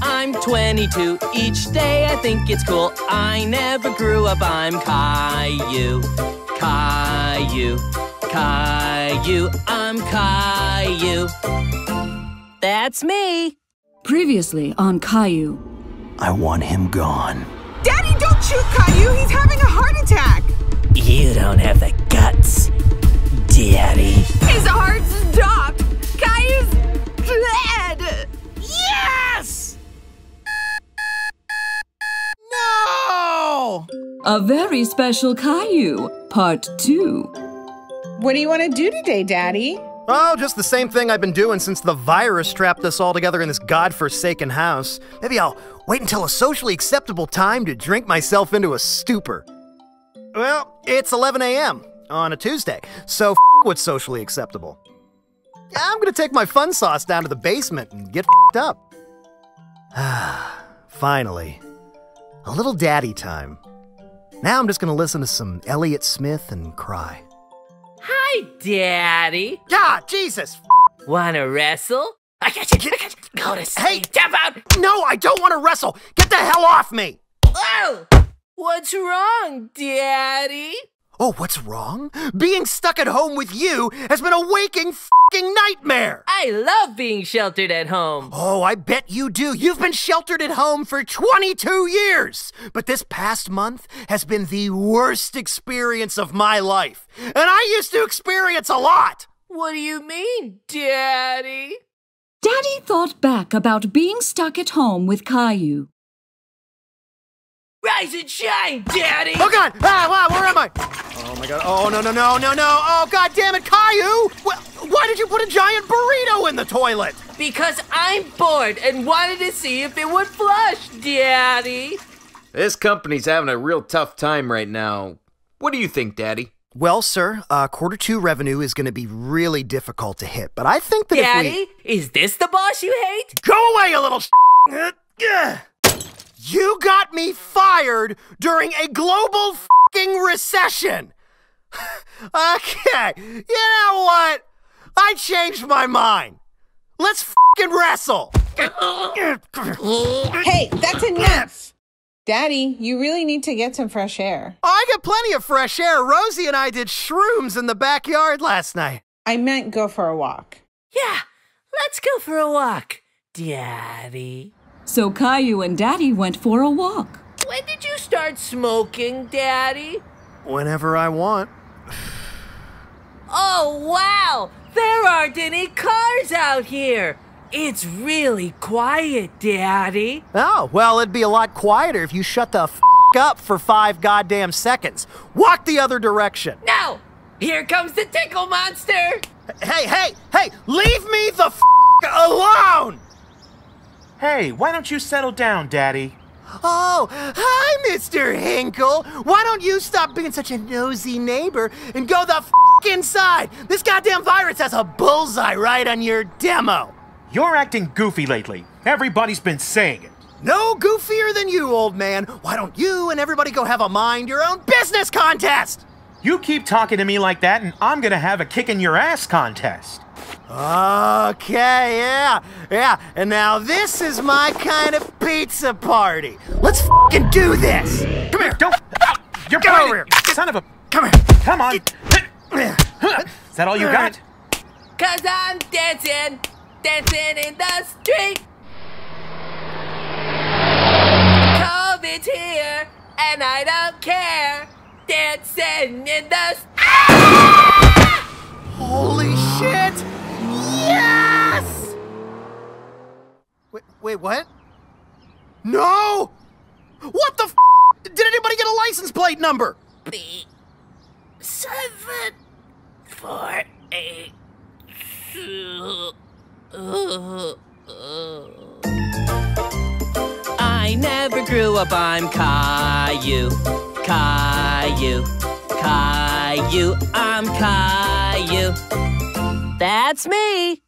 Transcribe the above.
I'm 22. Each day I think it's cool. I never grew up. I'm Caillou. Caillou. Caillou. I'm Caillou. That's me. Previously on Caillou. I want him gone. Daddy, don't shoot Caillou! He's having a heart attack! You don't have the A very special Caillou, Part 2. What do you want to do today, Daddy? Oh, just the same thing I've been doing since the virus trapped us all together in this godforsaken house. Maybe I'll wait until a socially acceptable time to drink myself into a stupor. Well, it's 11 a.m. on a Tuesday, so f- what's socially acceptable? I'm gonna take my fun sauce down to the basement and get f***ed up. Ah, finally, a little daddy time. Now I'm just gonna listen to some Elliott Smith and cry. Hi, Daddy. God, Jesus! Wanna wrestle? I got you. I got you. Go to sleep. Hey. Tap out. No, I don't want to wrestle! Get the hell off me! Oh, what's wrong, Daddy? Oh, what's wrong? Being stuck at home with you has been a waking fing nightmare! I love being sheltered at home. Oh, I bet you do. You've been sheltered at home for 22 years! But this past month has been the worst experience of my life. And I used to experience a lot! What do you mean, Daddy? Daddy thought back about being stuck at home with Caillou. Rise and shine, Daddy. Oh god! Ah, wow, where am I? Oh my god. Oh no no no no no! Oh god damn it, Caillou! Wh- Why did you put a giant burrito in the toilet? Because I'm bored and wanted to see if it would flush, Daddy. This company's having a real tough time right now. What do you think, Daddy? Well, sir, uh, quarter two revenue is going to be really difficult to hit, but I think that if Daddy, is this the boss you hate? go away, you little. Sh- you got me fired during a global fing recession. okay, you know what? I changed my mind. Let's fing wrestle. Hey, that's enough! Daddy, you really need to get some fresh air. Oh, I got plenty of fresh air. Rosie and I did shrooms in the backyard last night. I meant go for a walk. Yeah, let's go for a walk, Daddy. So Caillou and Daddy went for a walk. When did you start smoking, Daddy? Whenever I want. Oh, wow! There aren't any cars out here! It's really quiet, Daddy. Oh, well, it'd be a lot quieter if you shut the f up for five goddamn seconds. Walk the other direction. No! Here comes the tickle monster! Hey, hey, hey, leave me the f alone! Hey, why don't you settle down, Daddy? Oh, hi, Mr. Hinkle. Why don't you stop being such a nosy neighbor and go the f inside? This goddamn virus has a bullseye right on your demo. You're acting goofy lately. Everybody's been saying it. No goofier than you, old man. Why don't you and everybody go have a mind your own business contest? You keep talking to me like that, and I'm gonna have a kick in your ass contest. Okay, yeah, yeah. And now this is my kind of pizza party. Let's fucking do this. Come here. Don't. You're Get biting, over here. Son of a. Come here. Come on. Is that all you got? Cause I'm dancing, dancing in the street. COVID's here, and I don't care. Dancing in the Wait, what? No! What the? Did anybody get a license plate number? B seven four eight two. I never grew up. I'm Caillou, Caillou, Caillou. I'm Caillou. That's me.